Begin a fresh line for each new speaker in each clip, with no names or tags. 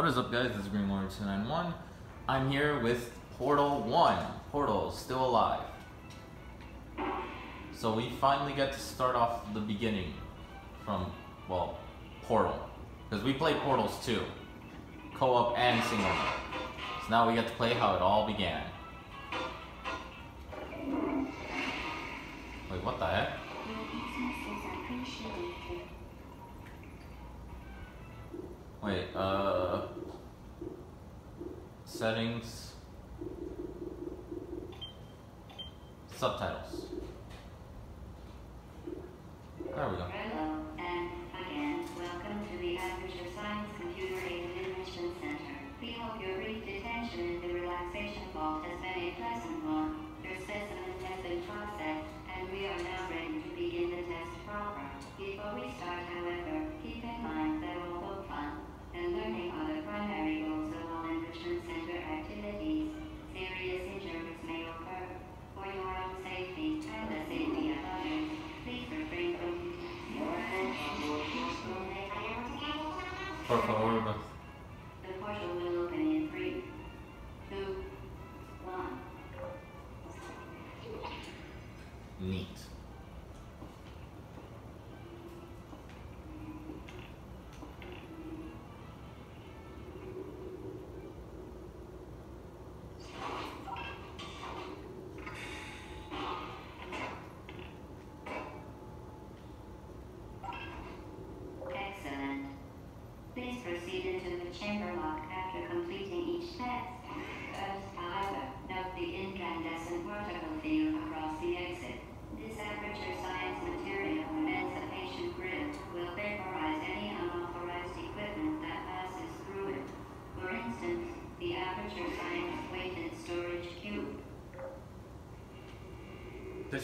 What is up guys, it's GreenWarrior291. I'm here with Portal 1. Portal, still alive. So we finally get to start off the beginning from, well, Portal. Because we play Portals 2. Co-op and single mode. So now we get to play how it all began. Wait, what the heck? Wait, uh... Settings... Subtitles.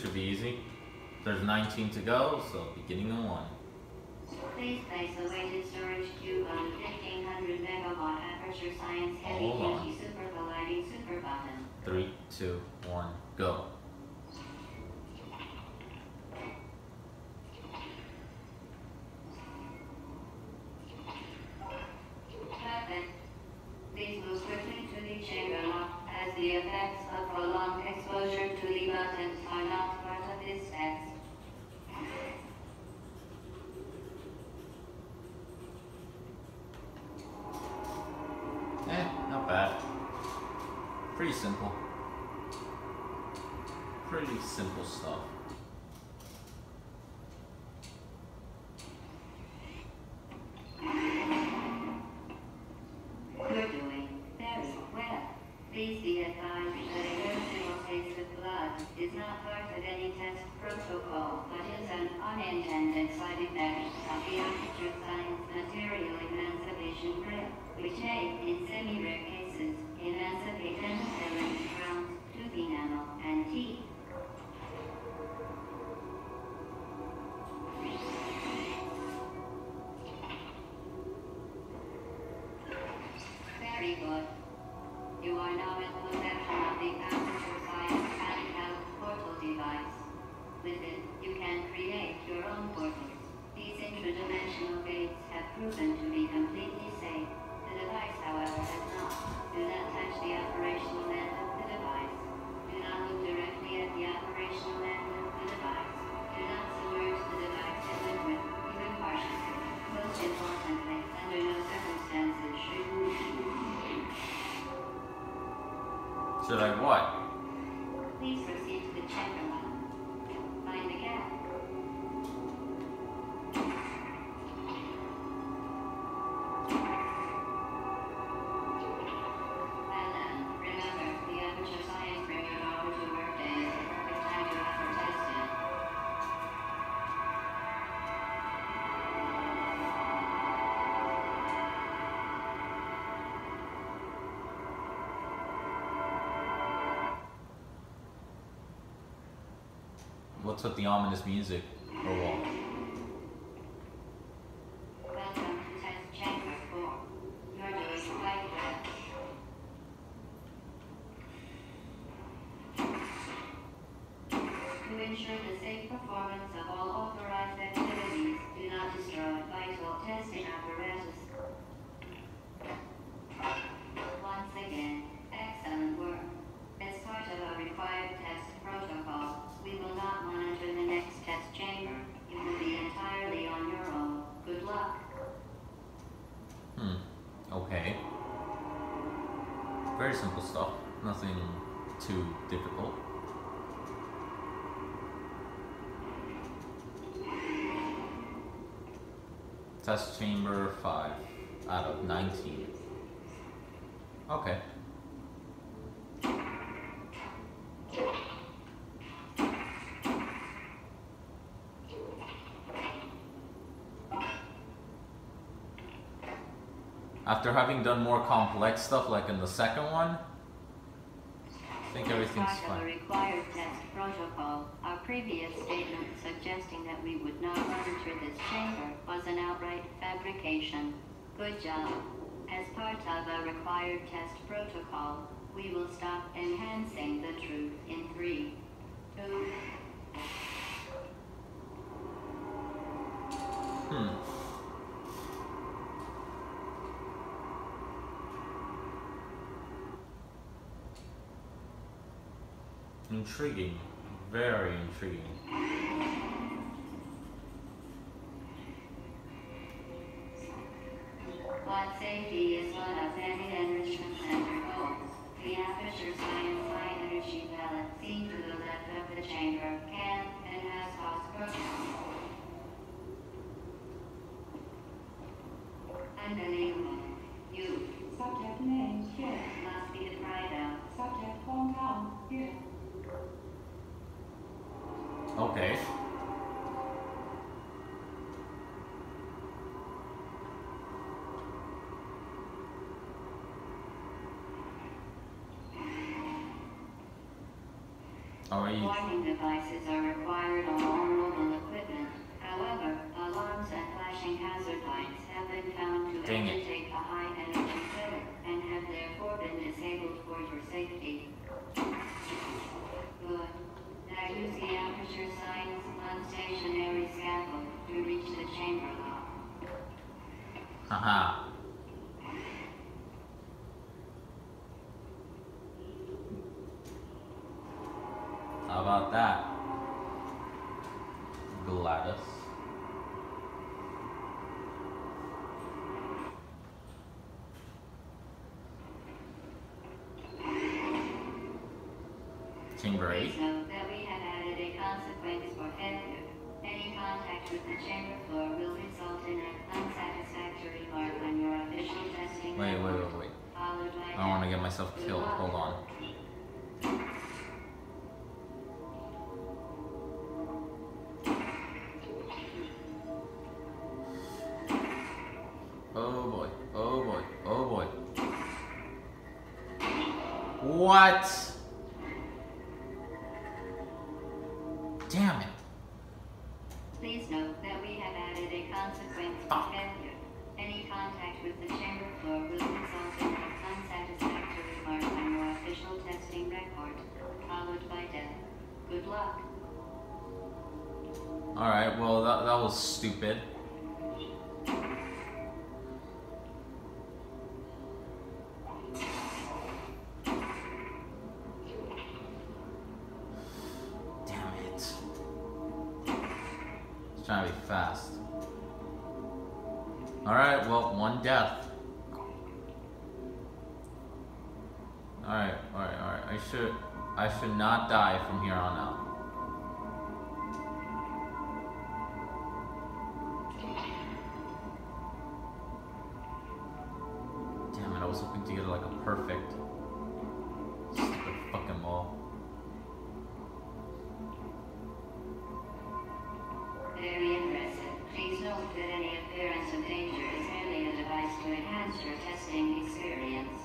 should be easy. There's 19 to go, so beginning
on
one.
not part of any test protocol, but is an unintended side effect of the acutrine material emancipation grill, which aid in semi-rare cases, emancipate penicillin ground, tube enamel, and teeth.
what's with the ominous music?
Test chamber
5 out of 19. Okay. After having done more complex stuff like in the second one, I think everything's
As part of the
fine.
required test protocol, our previous statement suggesting that we would not monitor this chamber was an outright fabrication. Good job. As part of a required test protocol, we will stop enhancing the truth in three, two,
Hmm. Intriguing. Very intriguing.
You? Warning devices are required on all mobile equipment. However, alarms and flashing hazard lights have been found to
Dang it.
a high energy filter and have therefore been disabled for your safety. Good. Now use the aperture science unstationary scaffold to reach the chamber lock.
Haha. How about that? GLaDOS. Chamber 8.
That we have added a consequence for failure. Any contact with the chamber floor will result in an unsatisfactory mark on your official testing
Wait, wait, wait, wait. I don't want to get myself killed. Hold on. What? From here on out. Damn it, I was hoping to get like a perfect stupid fucking ball.
Very impressive. Please note that any appearance of danger is merely a device to enhance your testing experience.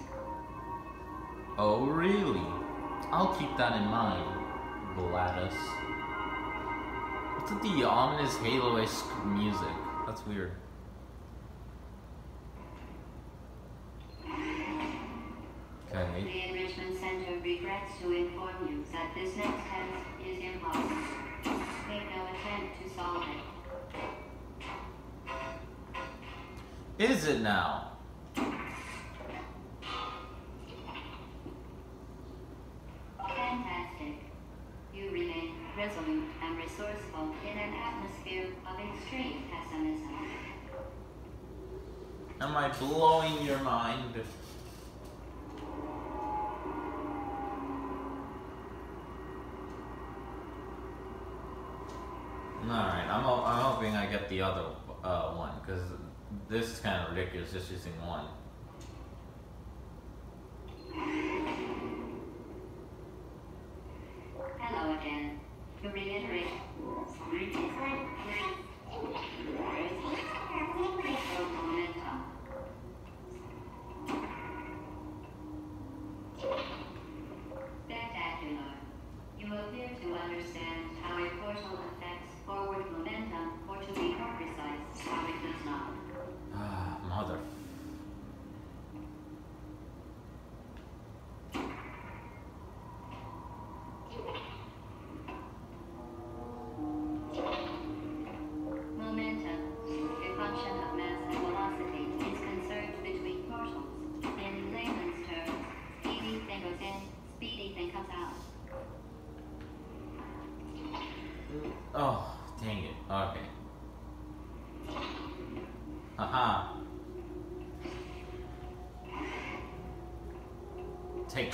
Oh really? I'll keep that in mind, GLaDOS. What's with the ominous Halo-esque music? That's weird. Okay.
The Enrichment Center regrets to inform you that this next test is impossible. Make no attempt to solve it.
Is it now? resolute, and resourceful in an atmosphere of extreme pessimism.
Am I blowing your mind? Alright, I'm, I'm hoping I get the other uh, one, because this is kind of ridiculous, just using one. Dominion High School Science Club.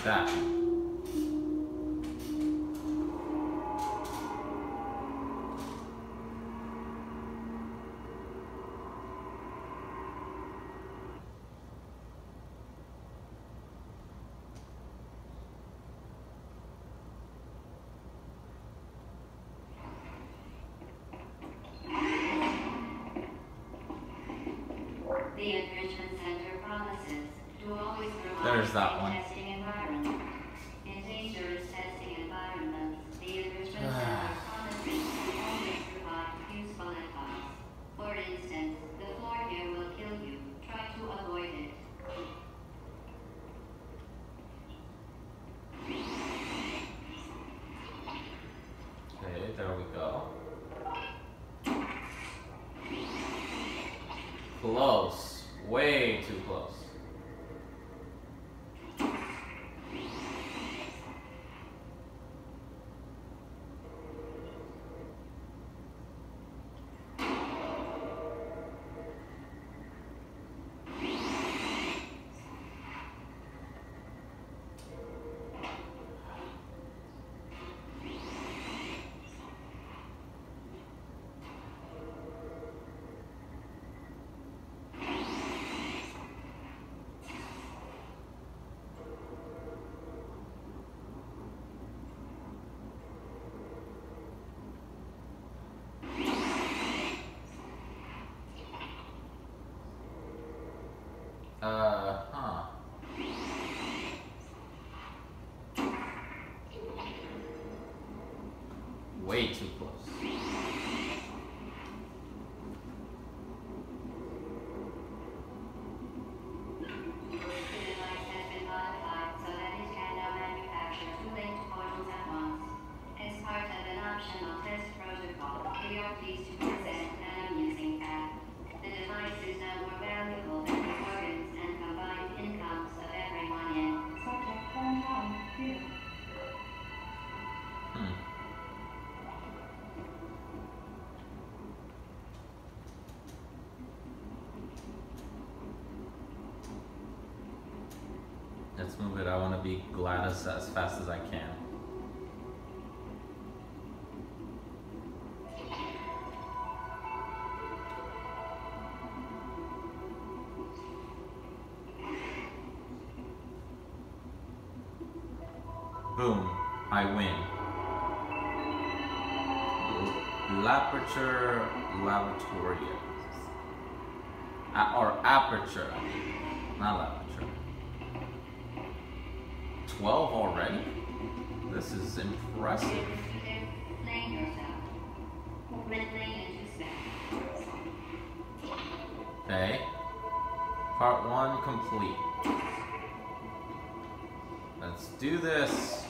that.
GLaDOS as
fast as I can. Part one complete. Let's do this.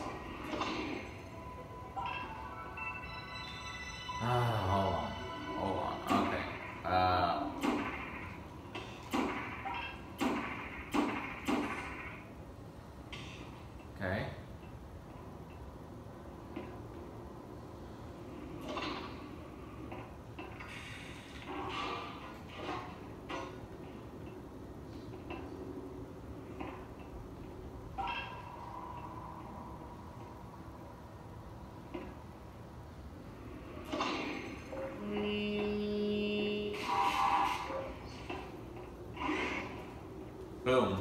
Boom.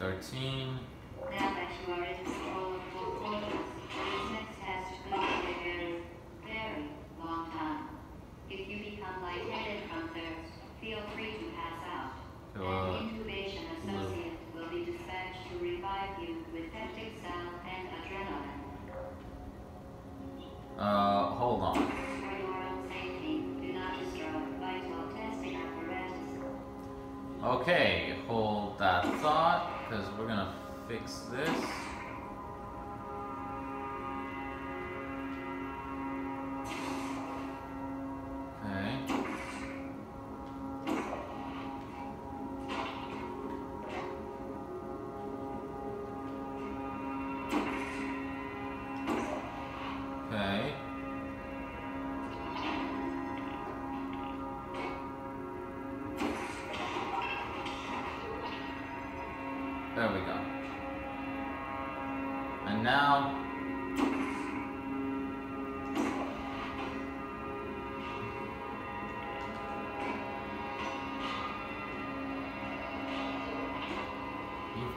Thirteen.
Now back to our
Okay, hold that thought, because we're going to
fix this.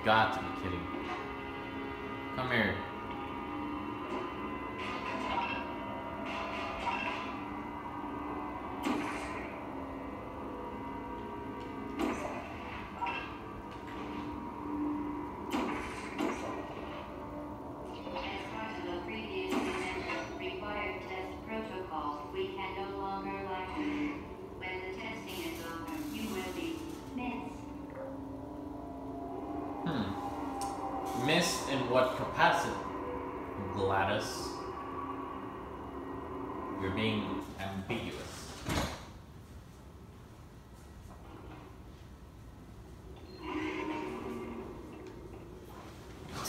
gato. Né?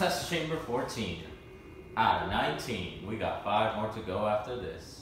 Test
chamber 14 out of 19. We got five more to go after this.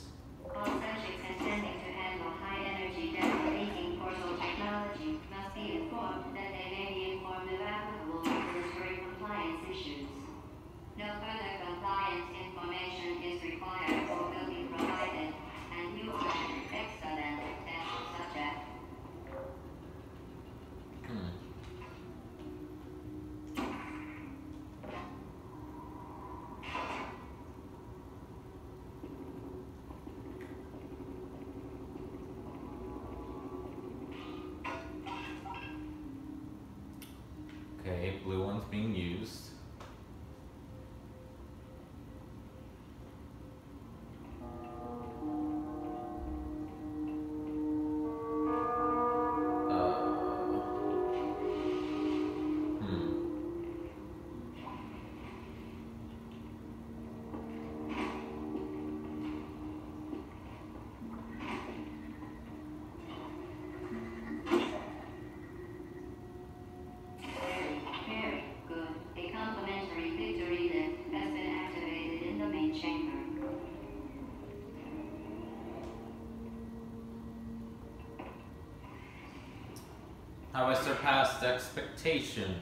surpassed
expectation.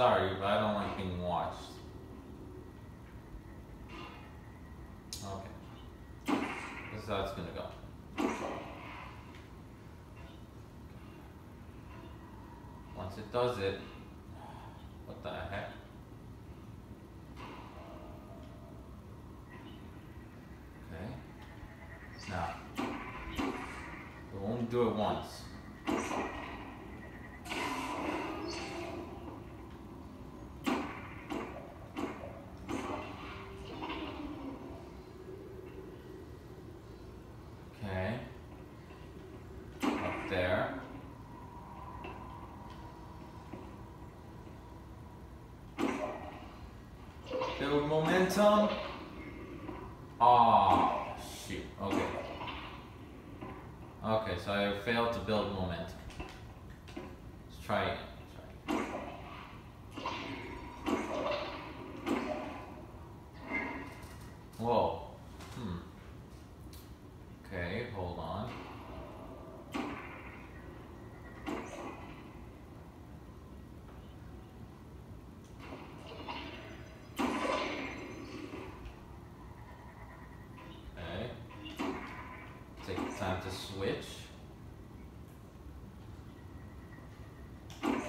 Sorry, but I don't like being watched. Okay. This is how it's gonna go. Once it does it, momentum. Ah, oh, shoot. Okay. Okay, so I failed to build momentum. Let's try again. Try again. Whoa. Hmm. Okay, hold on. Okay. Take the time to switch. Okay.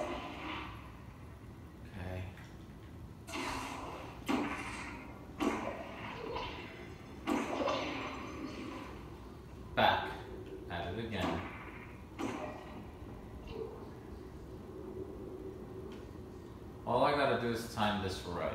Back. At it again. All I gotta do is time this right.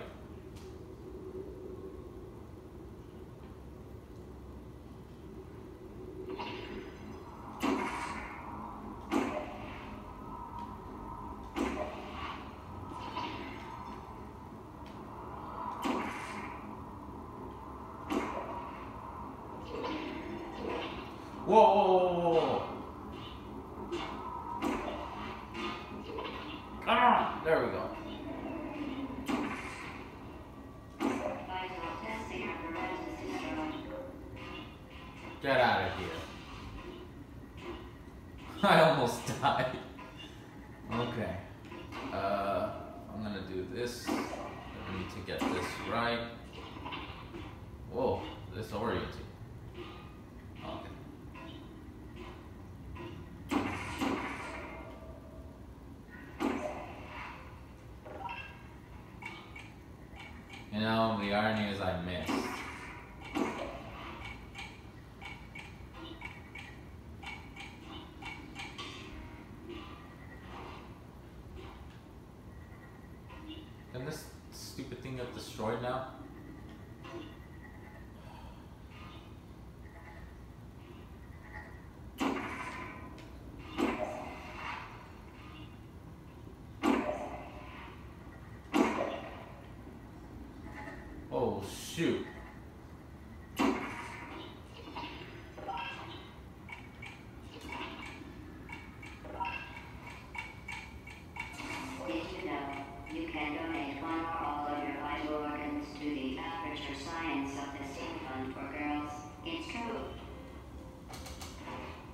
Whoa, whoa, whoa. Come on! There we go. Get out of here. I almost died. Okay. Uh, I'm gonna do this. I need to get this right. Whoa, disorienting. Okay. You know, the irony is I missed. Can this stupid thing get destroyed now? Oh shoot.
Did you know you can donate one or all of your vital organs to the Aperture Science Self-Esteem Fund for Girls? It's true.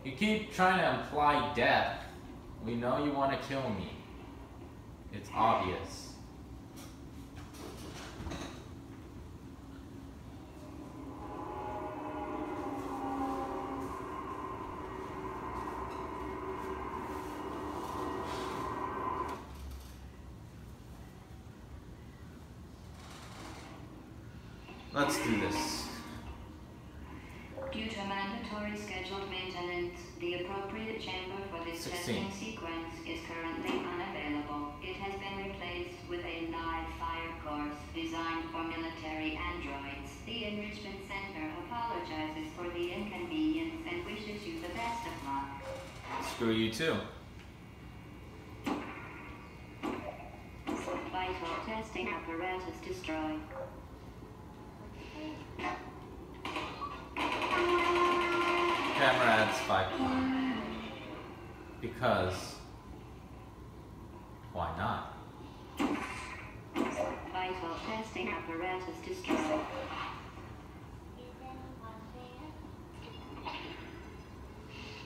You keep trying to imply death. We know you want to kill me. It's obvious. Let's do this.
Due to mandatory scheduled maintenance, the appropriate chamber for this
16.
testing sequence is currently unavailable. It has been replaced with a live fire course designed for military androids. The Enrichment Center apologizes for the inconvenience and wishes you the best of luck.
Screw you too.
Vital testing apparatus destroyed.
Camera adds five points. Because why not?
Vital testing apparatus.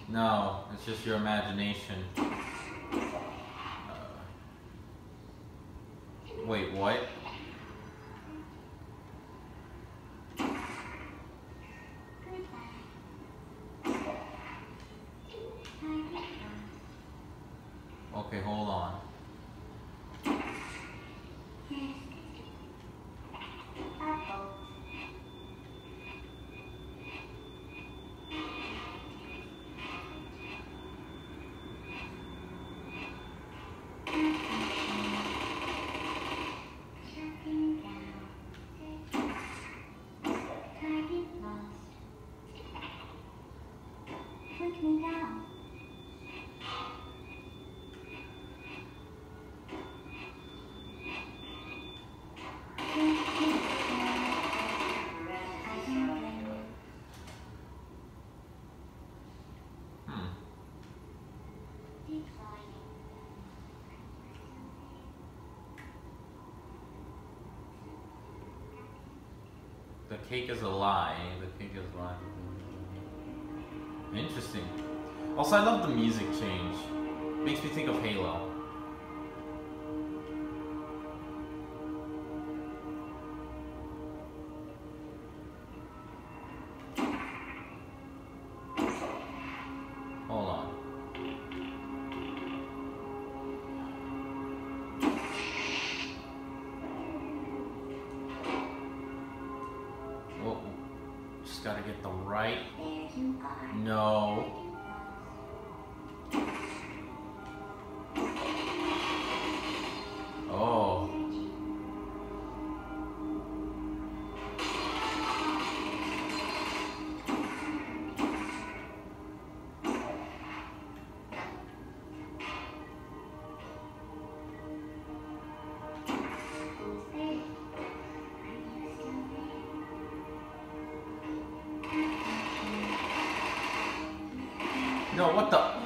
No, it's just your imagination. Uh, wait, what? Okay, hold on.
Hmm.
Put cake is a lie. The cake is a lie. Interesting. Also, I love the music change. Makes me think of Halo. Right.
There you are.
No. No, what the?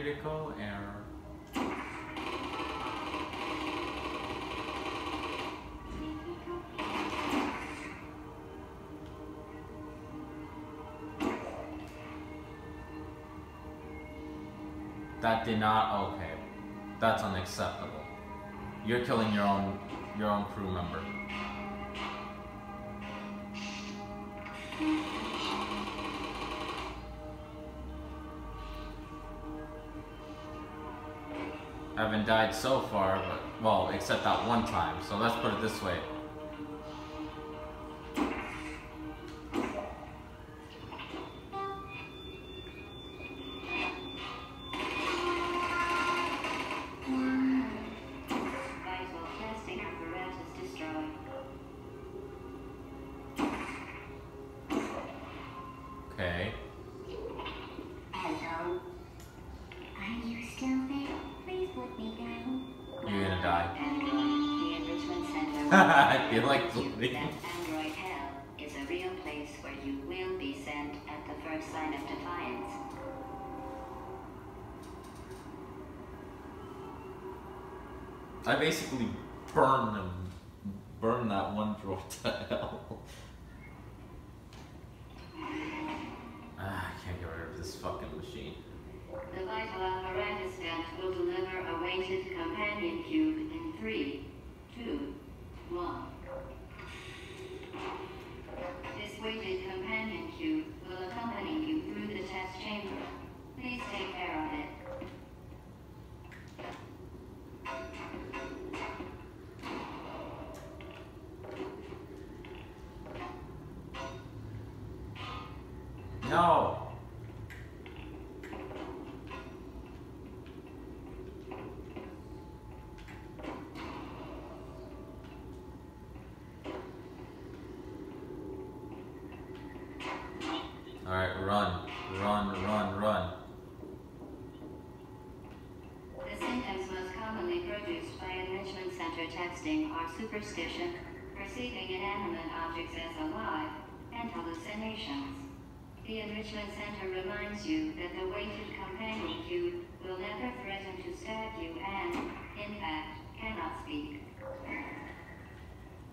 Critical error. That did not. Okay, that's unacceptable. You're killing your own your own crew member. Haven't died so far, but well, except that one time. So let's put it this way. No. Alright, run. Run, run, run.
The symptoms most commonly produced by enrichment center testing are superstition, perceiving inanimate objects as alive, and hallucinations. The enrichment center reminds you that the weighted companion cube will never threaten to stab you and, in fact, cannot speak.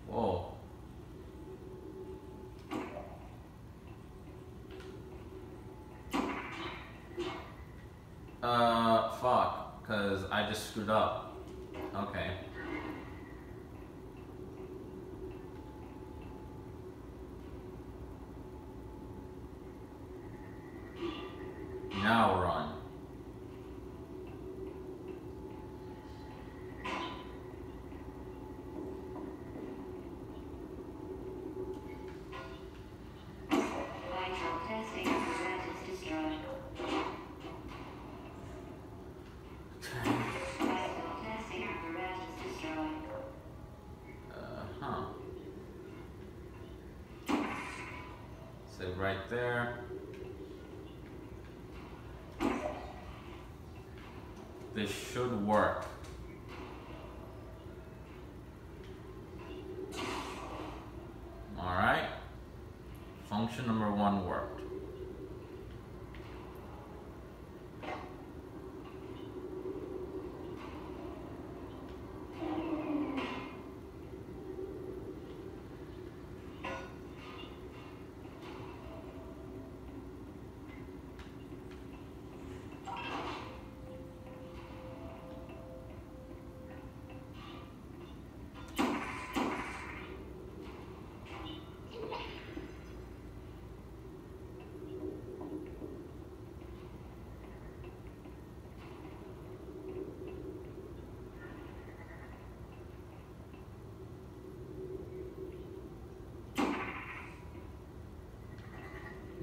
Whoa. Uh, fuck. Because I just screwed up. So right there. This should work. Alright. Function number one worked.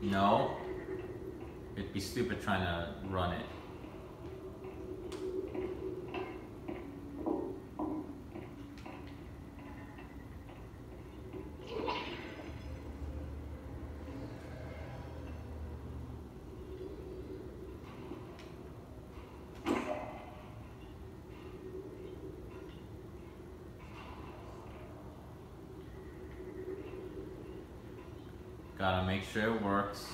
No. It'd be stupid trying to run it. Gotta make sure it works.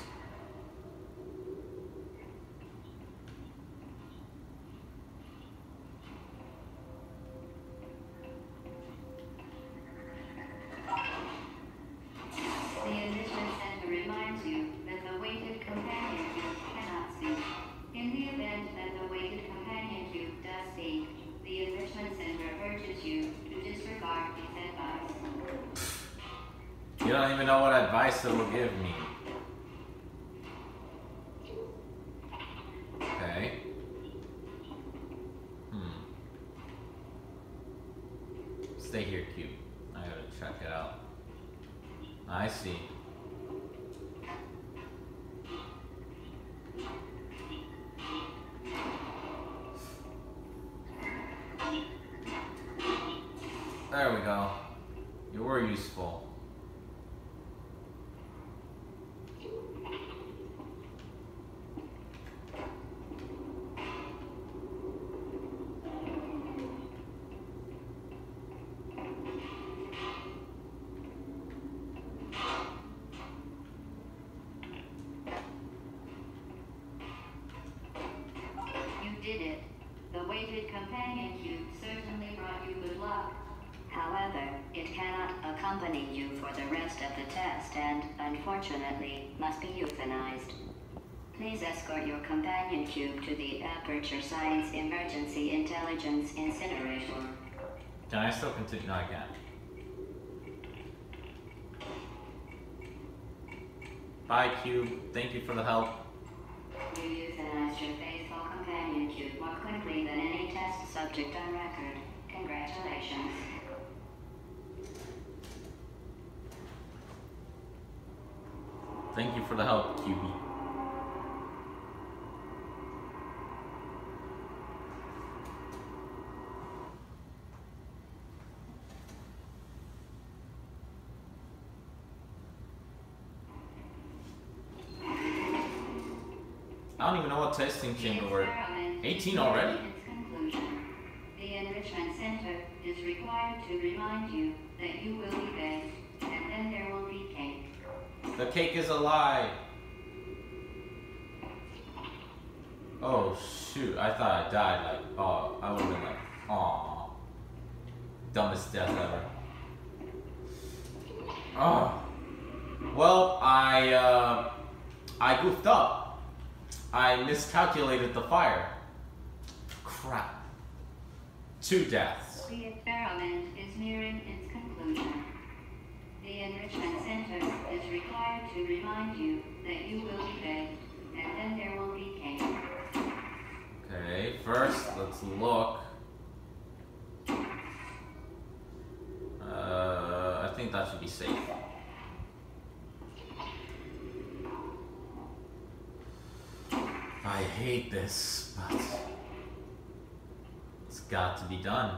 Cannot accompany you for the rest of the test and, unfortunately, must be euthanized. Please escort your companion cube to the Aperture Science Emergency Intelligence Incinerator.
Can I still continue? No, I can't. Bye, Cube. Thank you for the help.
You euthanized your faithful companion cube more quickly than any test subject on record. Congratulations.
Thank you for the help, QB. I don't even know what testing chamber we're. 18 already?
The Enrichment Center is required to remind you that you will be baked,
The cake is a lie. Oh shoot! I thought I died. Like, oh, I would have been like, aw, dumbest death ever. Oh. Well, I uh, I goofed up. I miscalculated the fire. Crap. Two deaths.
The experiment is nearing its conclusion. The Enrichment Center is required to remind you that you will be baked, and then there will be cake.
first, let's look. Uh, I think that should be safe. I hate this, but it's got to be done.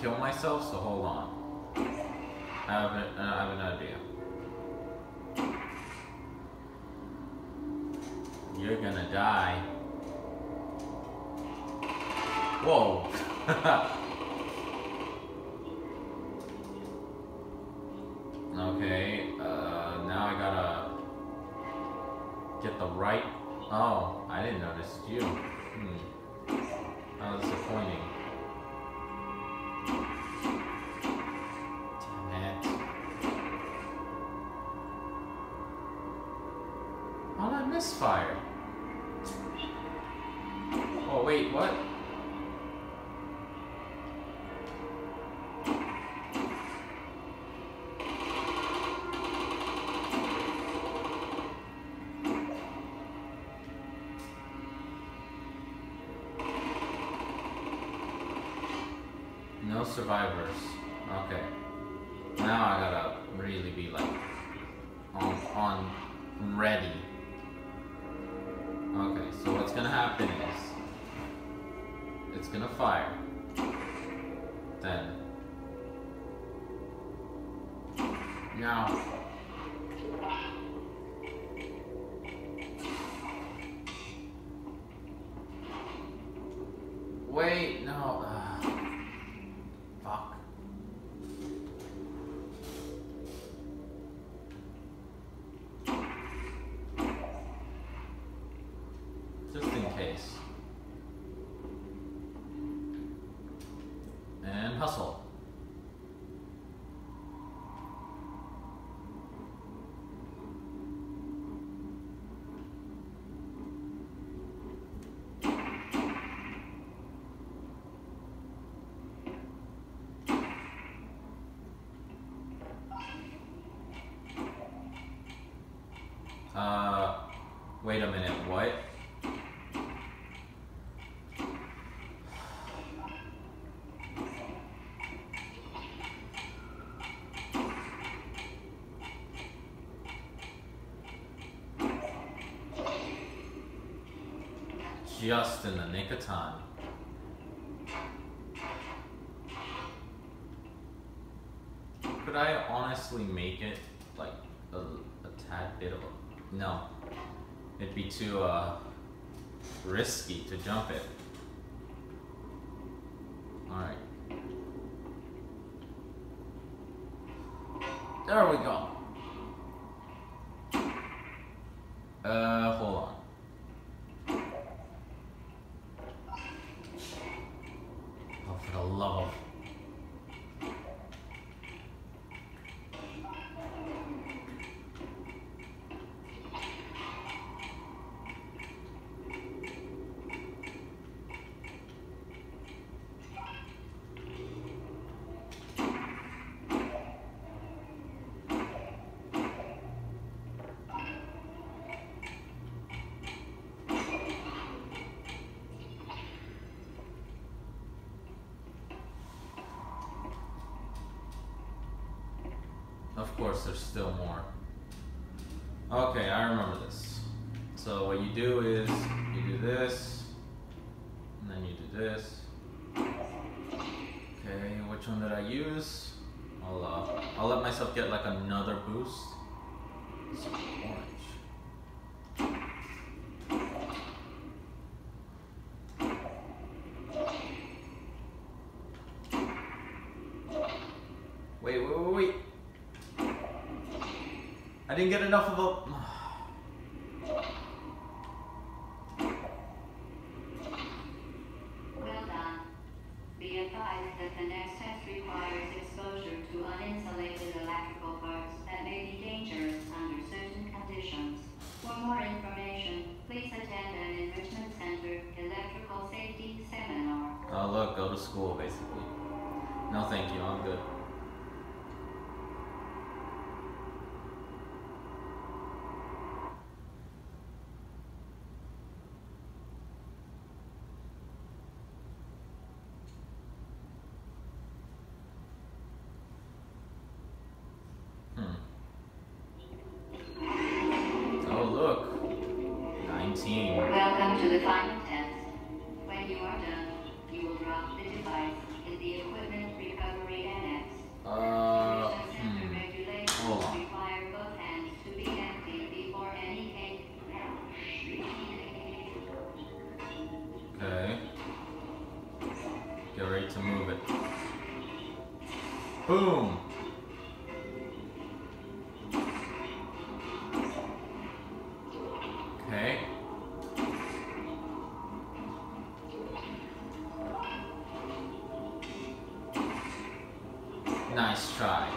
Kill myself, so hold on. I have, an, uh, I have an idea. You're gonna die. Whoa. misfire? Oh, wait, what? No survivors. Wait a minute, what? Just in the nick of time. Could I honestly make it like a, a tad bit of a no? be too uh,
risky to jump it. Of course, there's still more. Okay, I remember this. So what you do is you do this, and then you do this. Okay, which one did I use? I'll, uh, I'll let myself get like another boost. didn't get enough of Boom. Okay. Nice try.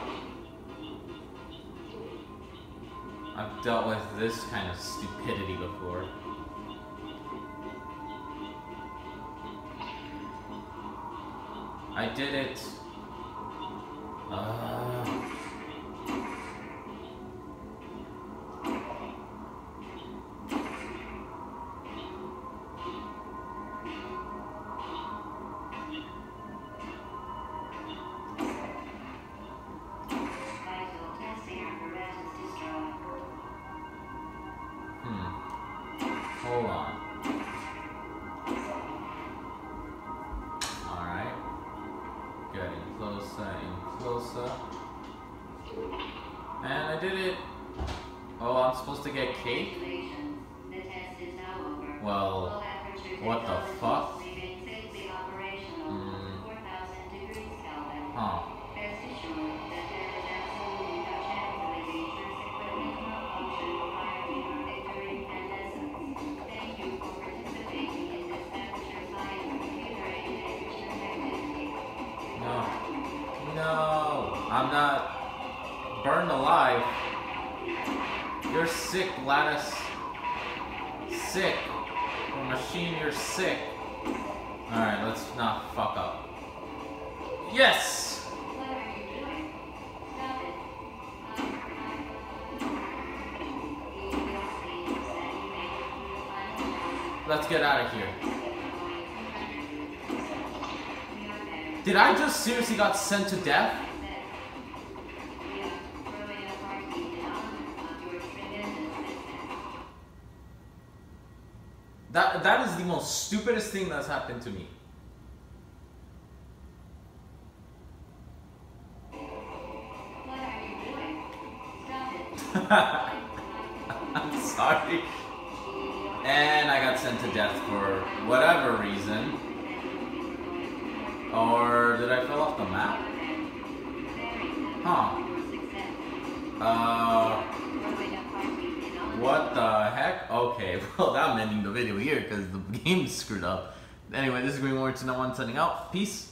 I've dealt with this kind of stupidity before. I did it seriously got sent to death? That, that is the most stupidest thing that's happened to me.
Anyway, this is GreenWarrior291, signing out. Peace.